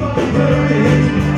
Anybody buried?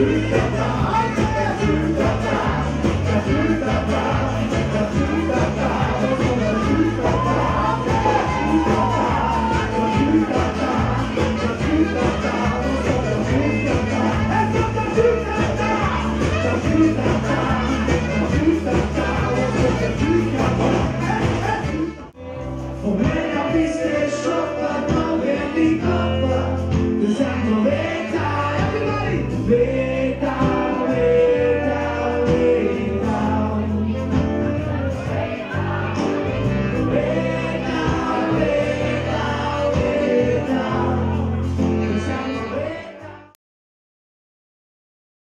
Everybody,